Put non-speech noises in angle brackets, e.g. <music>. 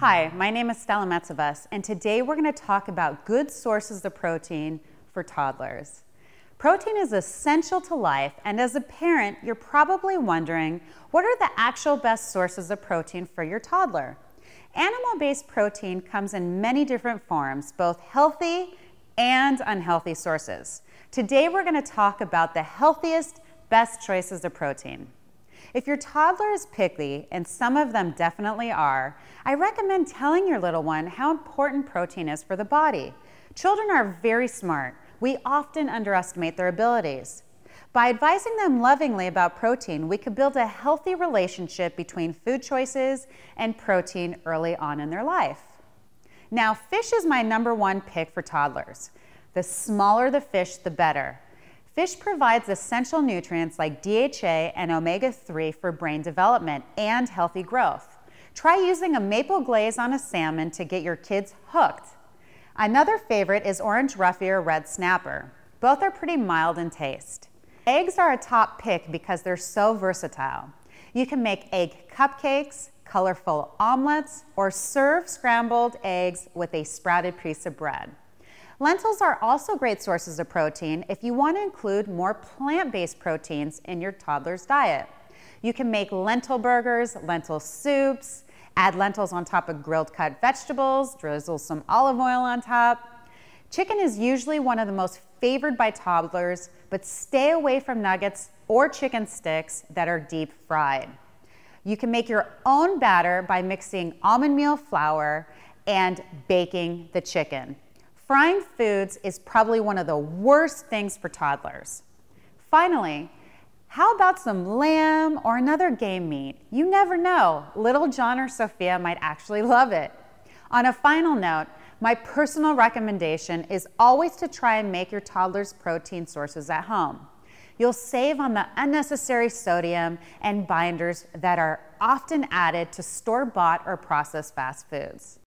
Hi, my name is Stella Metsovas, and today we're going to talk about good sources of protein for toddlers. Protein is essential to life, and as a parent, you're probably wondering what are the actual best sources of protein for your toddler? Animal based protein comes in many different forms, both healthy and unhealthy sources. Today, we're going to talk about the healthiest, best choices of protein. If your toddler is picky, and some of them definitely are, I recommend telling your little one how important protein is for the body. Children are very smart. We often underestimate their abilities. By advising them lovingly about protein, we could build a healthy relationship between food choices and protein early on in their life. Now, fish is my number one pick for toddlers. The smaller the fish, the better. Fish provides essential nutrients like DHA and omega 3 for brain development and healthy growth. Try using a maple glaze on a salmon to get your kids hooked. Another favorite is orange roughy or red snapper. Both are pretty mild in taste. Eggs are a top pick because they're so versatile. You can make egg cupcakes, colorful omelets, or serve scrambled eggs with a sprouted piece of bread. Lentils are also great sources of protein if you want to include more plant-based proteins in your toddler's diet. You can make lentil burgers, lentil soups, add lentils on top of grilled cut vegetables, drizzle some olive oil on top. Chicken is usually one of the most favored by toddlers, but stay away from nuggets or chicken sticks that are deep fried. You can make your own batter by mixing almond meal flour and baking the chicken. Frying foods is probably one of the worst things for toddlers. Finally, how about some lamb or another game meat? You never know. Little John or Sophia might actually <laughs> love it. On a final note, my personal recommendation is always to try and make your toddler's protein sources at home. You'll save on the unnecessary sodium and binders that are often added to store bought or processed fast foods.